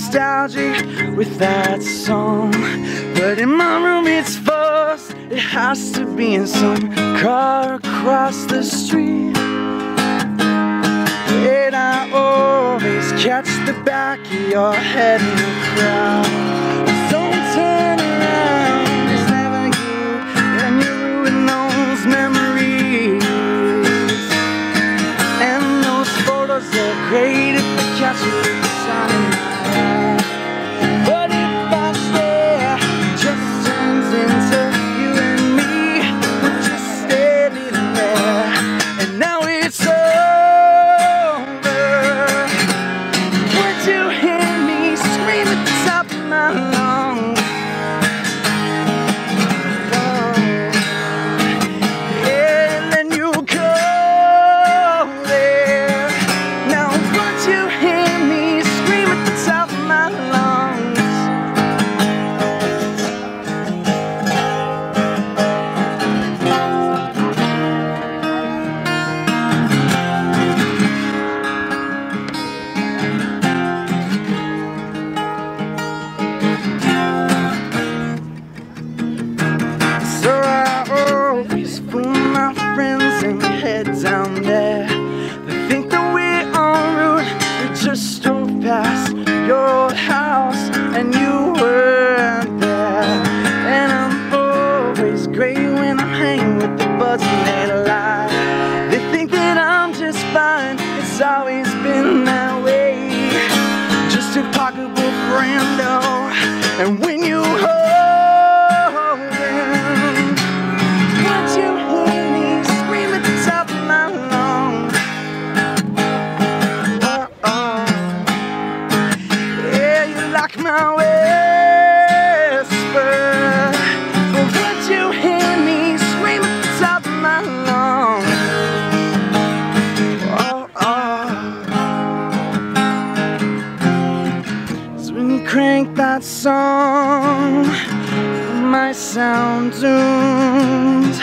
nostalgic with that song. But in my room it's forced, it has to be in some car across the street. And I always catch the back of your head in the crowd. Fine. It's always been that way. Just a pocketbook rando. And when crank that song, My sound doomed.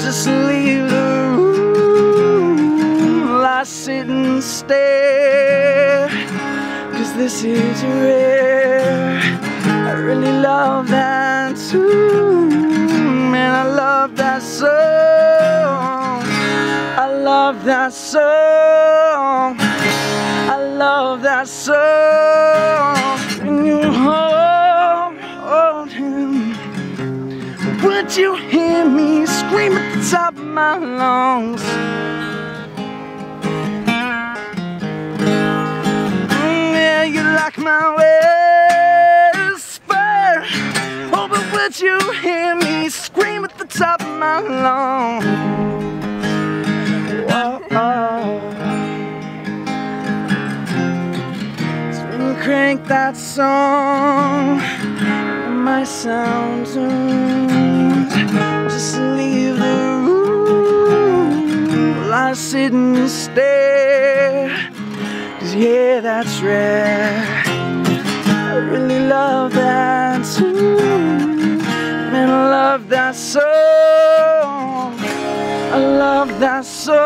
Just leave the room I sit and stare. Cause this is rare. I really love that tune. Man, I love that song. I love that song. I love that song. Would you hear me scream at the top of my lungs? Mm, Yeah, you like my whisper. Oh, but would you hear me scream at the top of my lungs? Whoa, oh. So when you crank that song, might sound. Just leave the room I sit and stare. Cause yeah, that's rare. I really love that tune. Song. I love that song. I love that song.